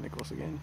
Nicholas again.